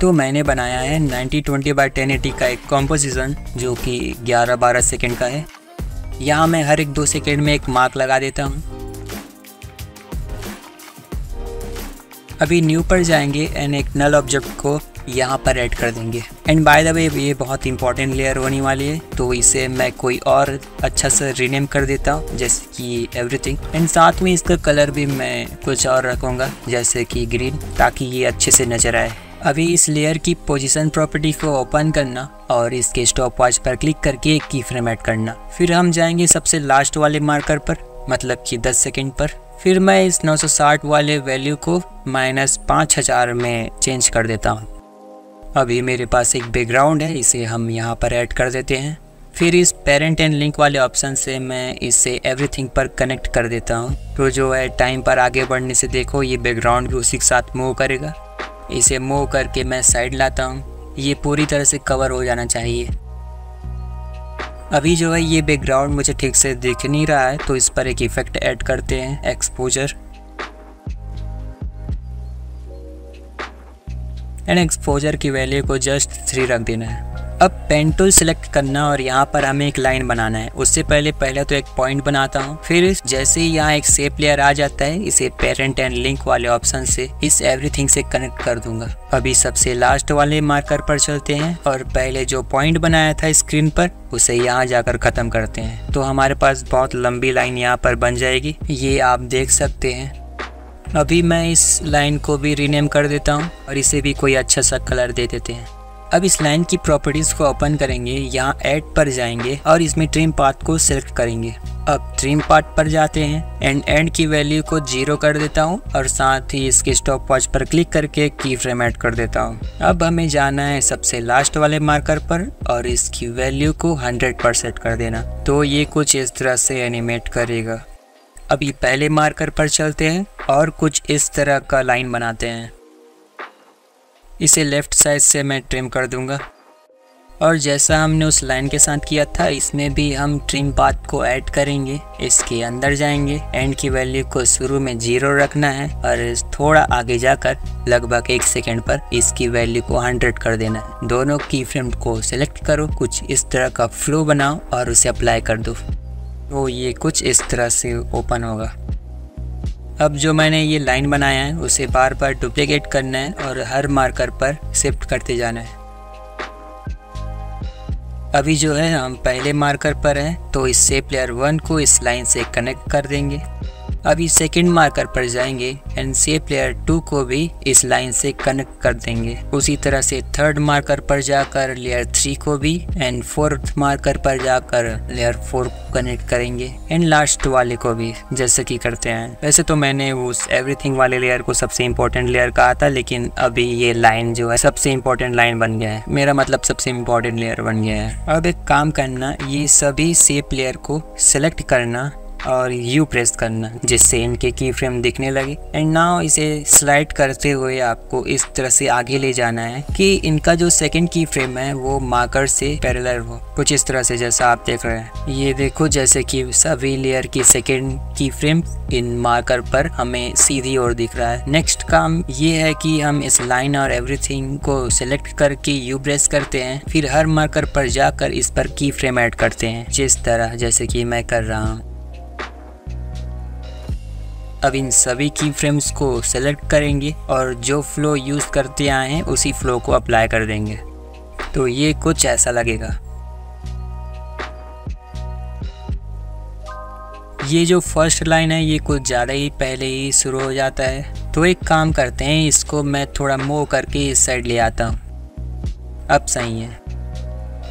तो मैंने बनाया है 90 ट्वेंटी बाई टेन का एक कॉम्पोजिशन जो कि 11-12 सेकंड का है। यहाँ मैं हर एक दो सेकंड में एक मार्क लगा देता हूँ। अभी न्यू पर जाएँगे एंड एक नल ऑब्जेक्ट को यहाँ पर ऐड कर देंगे। एंड बाय द वे ये बहुत इंपॉर्टेंट लेयर होने वाली है तो इसे मैं कोई और अच्छा सा रीनेम कर देता हूँ, जैसे कि एवरीथिंग एंड साथ में इसका कलर भी मैं कुछ और रखूँगा, जैसे कि ग्रीन ताकि ये अच्छे से नज़र आए। अभी इस लेयर की पोजीशन प्रॉपर्टी को ओपन करना और इसके स्टॉप वॉच पर क्लिक करके एक की फ्रेम ऐड करना। फिर हम जाएँगे सबसे लास्ट वाले मार्कर पर मतलब कि 10 सेकंड पर। फिर मैं इस 960 वाले वैल्यू को माइनस पाँच हज़ार में चेंज कर देता हूँ। अभी मेरे पास एक बैकग्राउंड है, इसे हम यहाँ पर ऐड कर देते हैं। फिर इस पेरेंट एंड लिंक वाले ऑप्शन से मैं इसे एवरीथिंग पर कनेक्ट कर देता हूँ। तो जो है टाइम पर आगे बढ़ने से देखो, ये बैकग्राउंड भी उसी के साथ मूव करेगा। इसे मूव करके मैं साइड लाता हूँ। ये पूरी तरह से कवर हो जाना चाहिए। अभी जो है ये बैकग्राउंड मुझे ठीक से दिख नहीं रहा है तो इस पर एक इफ़ेक्ट ऐड करते हैं एक्सपोजर एंड एक्सपोजर की वैल्यू को जस्ट थ्री रख देना है। अब पेन टूल सिलेक्ट करना और यहाँ पर हमें एक लाइन बनाना है। उससे पहले पहले तो एक पॉइंट बनाता हूँ। फिर जैसे ही यहाँ एक सेप लेयर आ जाता है, इसे पेरेंट एंड लिंक वाले ऑप्शन से इस एवरीथिंग से कनेक्ट कर दूँगा। अभी सबसे लास्ट वाले मार्कर पर चलते हैं और पहले जो पॉइंट बनाया था स्क्रीन पर, उसे यहाँ जाकर ख़त्म करते हैं। तो हमारे पास बहुत लंबी लाइन यहाँ पर बन जाएगी। ये आप देख सकते हैं। अभी मैं इस लाइन को भी रीनेम कर देता हूँ और इसे भी कोई अच्छा सा कलर दे देते हैं। अब इस लाइन की प्रॉपर्टीज़ को ओपन करेंगे, यहाँ एड पर जाएँगे और इसमें ट्रिम पार्ट को सिलेक्ट करेंगे। अब ट्रिम पार्ट पर जाते हैं एंड एंड की वैल्यू को ज़ीरो कर देता हूँ और साथ ही इसके स्टॉप वॉच पर क्लिक करके की फ्रेम ऐड कर देता हूँ। अब हमें जाना है सबसे लास्ट वाले मार्कर पर और इसकी वैल्यू को 100 परसेंट कर देना। तो ये कुछ इस तरह से एनिमेट करेगा। अभी पहले मार्कर पर चलते हैं और कुछ इस तरह का लाइन बनाते हैं। इसे लेफ़्ट साइड से मैं ट्रिम कर दूँगा। और जैसा हमने उस लाइन के साथ किया था, इसमें भी हम ट्रिम पाथ को ऐड करेंगे, इसके अंदर जाएँगे। एंड की वैल्यू को शुरू में ज़ीरो रखना है और थोड़ा आगे जाकर लगभग एक सेकेंड पर इसकी वैल्यू को हंड्रेड कर देना है। दोनों की फ्रेम को सिलेक्ट करो, कुछ इस तरह का फ्लो बनाओ और उसे अप्लाई कर दो। तो ये कुछ इस तरह से ओपन होगा। अब जो मैंने ये लाइन बनाया है, उसे बार बार डुप्लीकेट करना है और हर मार्कर पर शिफ्ट करते जाना है। अभी जो है, हम पहले मार्कर पर हैं तो इस सेप लेयर वन को इस लाइन से कनेक्ट कर देंगे। अभी सेकंड मार्कर पर जाएँगे एंड से प्लेयर टू को भी इस लाइन से कनेक्ट कर देंगे। उसी तरह से थर्ड मार्कर पर जाकर लेयर थ्री को भी एंड फोर्थ मार्कर पर जाकर लेयर फोर कनेक्ट करेंगे एंड लास्ट वाले को भी, जैसे कि करते हैं। वैसे तो मैंने उस एवरीथिंग वाले लेयर को सबसे इम्पोर्टेंट लेयर कहा था, लेकिन अभी ये लाइन जो है सबसे इम्पोर्टेंट लाइन बन गया है। मेरा मतलब सबसे इम्पोर्टेंट लेयर बन गया है। अब एक काम करना, ये सभी सेप लेयर को सिलेक्ट करना और यू प्रेस करना, जिससे इनके की फ्रेम दिखने लगे। एंड नाउ इसे स्लाइड करते हुए आपको इस तरह से आगे ले जाना है कि इनका जो सेकंड की फ्रेम है, वो मार्कर से पैरेलल हो। कुछ इस तरह से जैसा आप देख रहे हैं। ये देखो, जैसे कि सभी लेयर की सेकंड की फ्रेम इन मार्कर पर हमें सीधी ओर दिख रहा है। नेक्स्ट काम ये है कि हम इस लाइन और एवरीथिंग को सिलेक्ट करके यू प्रेस करते हैं। फिर हर मार्कर पर जाकर इस पर की फ्रेम ऐड करते हैं। जिस तरह, जैसे कि मैं कर रहा हूँ। अब इन सभी की फ्रेम्स को सेलेक्ट करेंगे और जो फ्लो यूज़ करते आए हैं, उसी फ्लो को अप्लाई कर देंगे। तो ये कुछ ऐसा लगेगा। ये जो फ़र्स्ट लाइन है, ये कुछ ज़्यादा ही पहले ही शुरू हो जाता है। तो एक काम करते हैं, इसको मैं थोड़ा मूव करके इस साइड ले आता हूँ। अब सही है।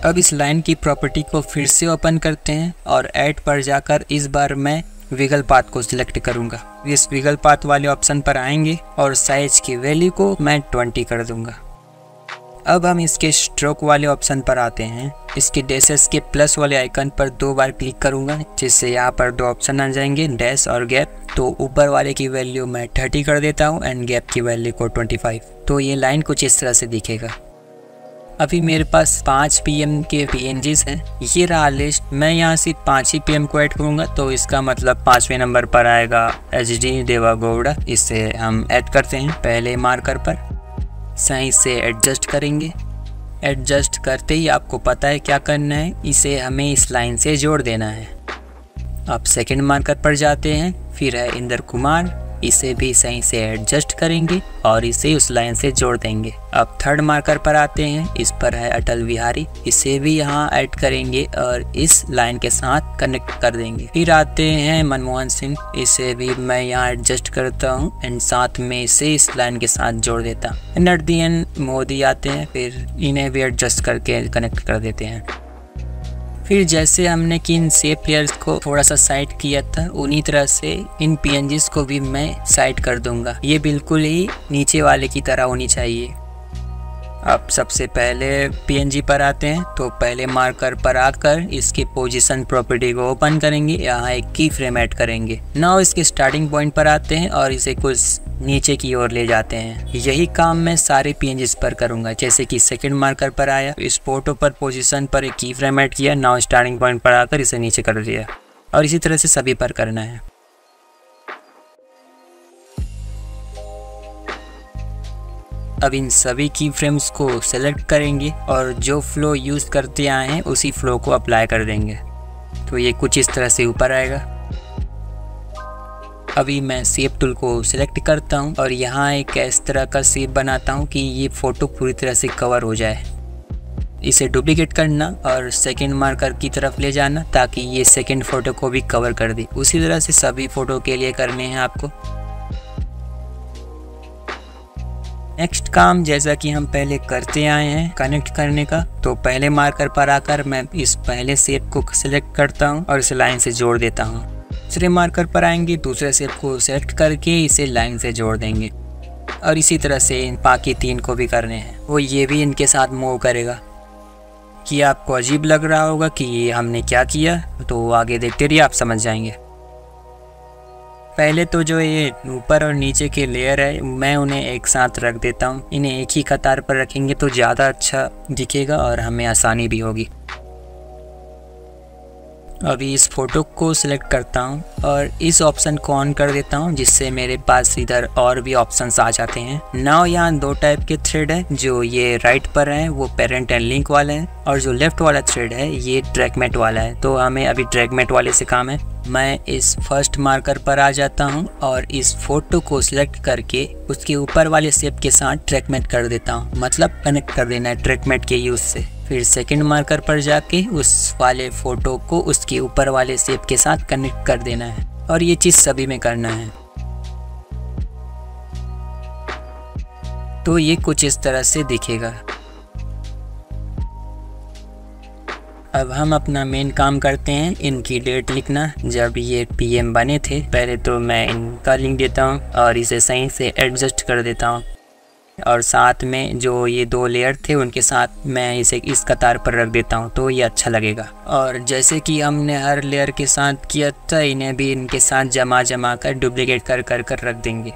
अब इस लाइन की प्रॉपर्टी को फिर से ओपन करते हैं और ऐड पर जाकर इस बार मैं विगल पाथ को सिलेक्ट करूँगा। इस विगल पाथ वाले ऑप्शन पर आएँगे और साइज़ की वैल्यू को मैं 20 कर दूँगा। अब हम इसके स्ट्रोक वाले ऑप्शन पर आते हैं। इसके डैसेस के प्लस वाले आइकन पर दो बार क्लिक करूँगा, जिससे यहाँ पर दो ऑप्शन आ जाएँगे डैश और गैप तो ऊपर वाले की वैल्यू मैं 30 कर देता हूँ एंड गैप की वैल्यू को 25 तो ये लाइन कुछ इस तरह से दिखेगा। अभी मेरे पास पाँच पीएम के पी हैं। ये रहा लिस्ट मैं यहाँ से पाँच ही पीएम को ऐड करूँगा तो इसका मतलब पाँचवें नंबर पर आएगा एच डी देवा गौड़ा इससे हम ऐड करते हैं पहले मार्कर पर। सही से एडजस्ट करेंगे। एडजस्ट करते ही आपको पता है क्या करना है। इसे हमें इस लाइन से जोड़ देना है। आप सेकंड मार्कर पर जाते हैं, फिर है इंदर कुमार। इसे भी सही से एडजस्ट करेंगे और इसे उस लाइन से जोड़ देंगे। अब थर्ड मार्कर पर आते हैं। इस पर है अटल बिहारी। इसे भी यहाँ ऐड करेंगे और इस लाइन के साथ कनेक्ट कर देंगे। फिर आते हैं मनमोहन सिंह। इसे भी मैं यहाँ एडजस्ट करता हूँ एंड साथ में इसे इस लाइन के साथ जोड़ देता। And at the end Modi आते हैं। फिर इन्हें भी एडजस्ट करके कनेक्ट कर देते हैं। फिर जैसे हमने कि इन सेप को थोड़ा सा साइड किया था, उन्हीं तरह से इन पी को भी मैं साइड कर दूँगा। ये बिल्कुल ही नीचे वाले की तरह होनी चाहिए। अब सबसे पहले PNG पर आते हैं तो पहले मार्कर पर आकर इसके पोजीशन प्रॉपर्टी को ओपन करेंगे, यहाँ एक की फ्रेम ऐड करेंगे। नाउ इसके स्टार्टिंग पॉइंट पर आते हैं और इसे कुछ नीचे की ओर ले जाते हैं। यही काम मैं सारे पी पर करूँगा, जैसे कि सेकंड मार्कर पर आया, इस फ़ोटो पर पोजीशन पर एक की फ्रेम ऐड किया नाउ स्टार्टिंग पॉइंट पर आकर इसे नीचे कर दिया। और इसी तरह से सभी पर करना है। अब इन सभी की फ्रेम्स को सेलेक्ट करेंगे और जो फ्लो यूज़ करते आए हैं, उसी फ्लो को अप्लाई कर देंगे। तो ये कुछ इस तरह से ऊपर आएगा। अभी मैं सेप टूल को सिलेक्ट करता हूँ और यहाँ एक इस तरह का सेप बनाता हूँ कि ये फ़ोटो पूरी तरह से कवर हो जाए। इसे डुप्लीकेट करना और सेकंड मार्कर की तरफ़ ले जाना ताकि ये सेकंड फ़ोटो को भी कवर कर दे। उसी तरह से सभी फ़ोटो के लिए करने हैं आपको। नेक्स्ट काम जैसा कि हम पहले करते आए हैं कनेक्ट करने का तो पहले मार्कर पर आकर मैं इस पहले सेप को सिलेक्ट करता हूँ और इस लाइन से जोड़ देता हूँ। दूसरे मार्कर पर आएँगे, दूसरे सेप को सेलेक्ट करके इसे लाइन से जोड़ देंगे। और इसी तरह से इन बाकी तीन को भी करने हैं। वो ये भी इनके साथ मूव करेगा। कि आपको अजीब लग रहा होगा कि ये हमने क्या किया तो आगे देखते रहिए, आप समझ जाएँगे। पहले तो जो ये ऊपर और नीचे के लेयर है, मैं उन्हें एक साथ रख देता हूँ। इन्हें एक ही कतार पर रखेंगे तो ज़्यादा अच्छा दिखेगा और हमें आसानी भी होगी। अभी इस फ़ोटो को सिलेक्ट करता हूँ और इस ऑप्शन को ऑन कर देता हूँ, जिससे मेरे पास इधर और भी ऑप्शंस आ जाते हैं। नाउ यहाँ दो टाइप के थ्रेड है, जो ये राइट पर है, वो पेरेंट एंड लिंक वाले हैं, और जो लेफ़्ट वाला थ्रेड है, ये ट्रैकमेट वाला है। तो हमें अभी ट्रैकमेट वाले से काम है। मैं इस फ़र्स्ट मार्कर पर आ जाता हूँ और इस फ़ोटो को सिलेक्ट करके उसके ऊपर वाले सेप के साथ ट्रैकमेट कर देता हूँ। मतलब कनेक्ट कर देना है ट्रैकमेट के यूज़ से। फिर सेकंड मार्कर पर जाके उस वाले फ़ोटो को उसके ऊपर वाले सेप के साथ कनेक्ट कर देना है और ये चीज़ सभी में करना है। तो ये कुछ इस तरह से दिखेगा। अब हम अपना मेन काम करते हैं, इनकी डेट लिखना। जब ये पीएम बने थे, पहले तो मैं इनका लिंक देता हूँ और इसे सही से एडजस्ट कर देता हूँ। और साथ में जो ये दो लेयर थे, उनके साथ मैं इसे इस कतार पर रख देता हूँ तो ये अच्छा लगेगा। और जैसे कि हमने हर लेयर के साथ किया था, इन्हें भी इनके साथ जमा जमा कर डुप्लीकेट कर कर कर रख देंगे।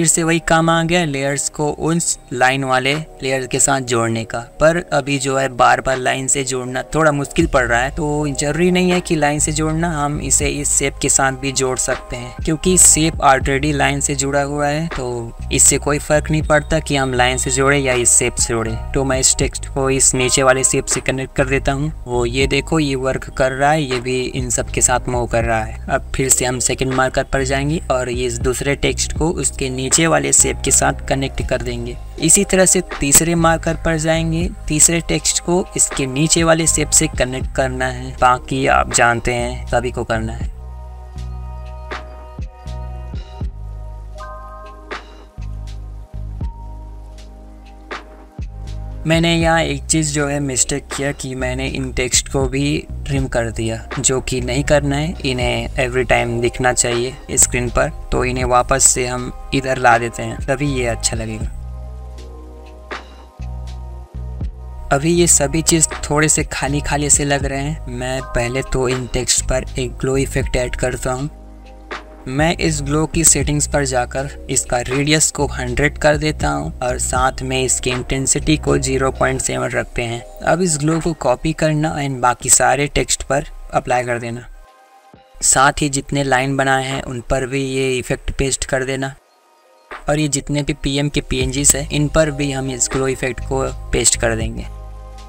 फिर से वही काम आ गया लेयर्स को उन लाइन वाले लेयर के साथ जोड़ने का। पर अभी जो है बार बार लाइन से जोड़ना थोड़ा मुश्किल पड़ रहा है तो ज़रूरी नहीं है कि लाइन से जोड़ना, हम इसे इस सेप के साथ भी जोड़ सकते हैं। क्योंकि सेप ऑलरेडी लाइन से जुड़ा हुआ है तो इससे कोई फ़र्क नहीं पड़ता कि हम लाइन से जोड़े या इस सेप से जोड़े। तो मैं इस टेक्स्ट को इस नीचे वाले सेप से कनेक्ट कर देता हूँ। वो ये देखो, ये वर्क कर रहा है, ये भी इन सब के साथ मूव कर रहा है। अब फिर से हम सेकेंड मार्कर पर जाएँगे और ये इस दूसरे टेक्स्ट को उसके नीचे वाले सेप के साथ कनेक्ट कर देंगे। इसी तरह से तीसरे मार्कर पर जाएँगे। तीसरे टेक्स्ट को इसके नीचे वाले सेप से कनेक्ट करना है। बाकी आप जानते हैं, सभी को करना है। मैंने यहाँ एक चीज़ जो है मिस्टेक किया कि मैंने इन टेक्स्ट को भी ट्रिम कर दिया, जो कि नहीं करना है, इन्हें एवरी टाइम दिखना चाहिए स्क्रीन पर तो इन्हें वापस से हम इधर ला देते हैं। तभी ये अच्छा लगेगा। अभी ये सभी चीज़ थोड़े से खाली खाली से लग रहे हैं। मैं पहले तो इन टेक्स्ट पर एक ग्लो इफ़ेक्ट ऐड करता हूँ। मैं इस ग्लो की सेटिंग्स पर जाकर इसका रेडियस को 100 कर देता हूँ और साथ में इसकी इंटेंसिटी को 0.7 रखते हैं। अब इस ग्लो को कॉपी करना एंड बाकी सारे टेक्स्ट पर अप्लाई कर देना। साथ ही जितने लाइन बनाए हैं, उन पर भी ये इफ़ेक्ट पेस्ट कर देना। और ये जितने भी पीएम के पीएनजीस हैं, इन पर भी हम इस ग्लो इफ़ेक्ट को पेस्ट कर देंगे।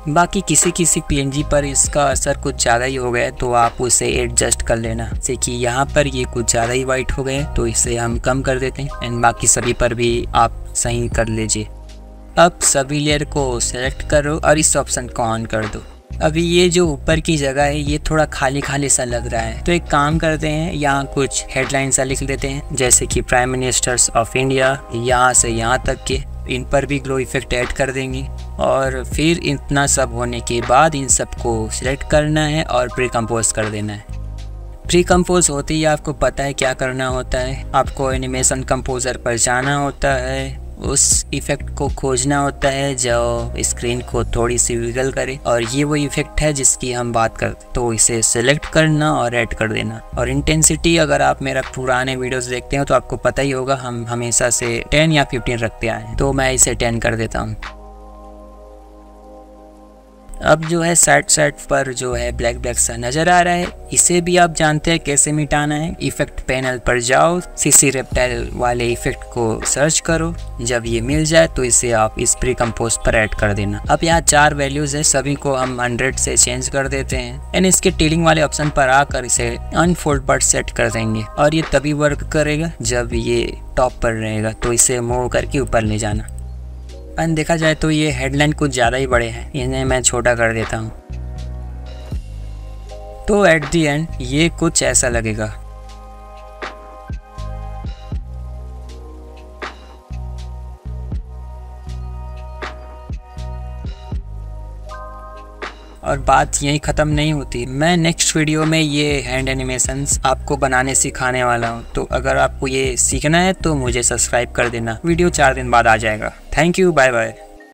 बाकी किसी किसी पीएनजी पर इसका असर कुछ ज़्यादा ही हो गया तो आप उसे एडजस्ट कर लेना। जैसे कि यहाँ पर ये कुछ ज़्यादा ही वाइट हो गए तो इसे हम कम कर देते हैं। एंड बाकी सभी पर भी आप सही कर लीजिए। अब सभी लेयर को सेलेक्ट करो और इस ऑप्शन को ऑन कर दो। अभी ये जो ऊपर की जगह है, ये थोड़ा खाली खाली सा लग रहा है। तो एक काम करते हैं, यहाँ कुछ हेडलाइन सा लिख लेते हैं। जैसे कि प्राइम मिनिस्टर्स ऑफ़ इंडिया यहाँ से यहाँ तक के, इन पर भी ग्लो इफ़ेक्ट ऐड कर देंगे। और फिर इतना सब होने के बाद इन सबको सिलेक्ट करना है और प्री कंपोज कर देना है। प्री कंपोज होते ही आपको पता है क्या करना होता है। आपको एनिमेशन कंपोज़र पर जाना होता है। उस इफ़ेक्ट को खोजना होता है जो स्क्रीन को थोड़ी सी विगल करे। और ये वो इफ़ेक्ट है जिसकी हम बात करते तो इसे सेलेक्ट करना और ऐड कर देना। और इंटेंसिटी अगर आप मेरा पुराने वीडियोस देखते हो तो आपको पता ही होगा हम हमेशा से 10 या 15 रखते आए तो मैं इसे 10 कर देता हूँ। अब जो है साइड साइड पर जो है ब्लैक ब्लैक सा नज़र आ रहा है। इसे भी आप जानते हैं कैसे मिटाना है। इफ़ेक्ट पैनल पर जाओ सीसी रेप्टाइल वाले इफ़ेक्ट को सर्च करो। जब ये मिल जाए तो इसे आप इस प्री कम्पोज पर ऐड कर देना। अब यहाँ चार वैल्यूज़ है, सभी को हम हंड्रेड से चेंज कर देते हैं। एंड इसके टीलिंग वाले ऑप्शन पर आकर इसे अनफोल्ड पर सेट कर देंगे। और ये तभी वर्क करेगा जब ये टॉप पर रहेगा। तो इसे मूव करके ऊपर ले जाना। एंड देखा जाए तो ये हेडलाइन कुछ ज़्यादा ही बड़े हैं। इन्हें मैं छोटा कर देता हूँ। तो एट दी एंड ये कुछ ऐसा लगेगा। और बात यहीं ख़त्म नहीं होती। मैं नेक्स्ट वीडियो में ये हैंड एनिमेशन आपको बनाने सिखाने वाला हूँ। तो अगर आपको ये सीखना है तो मुझे सब्सक्राइब कर देना। वीडियो चार दिन बाद आ जाएगा। Thank you bye bye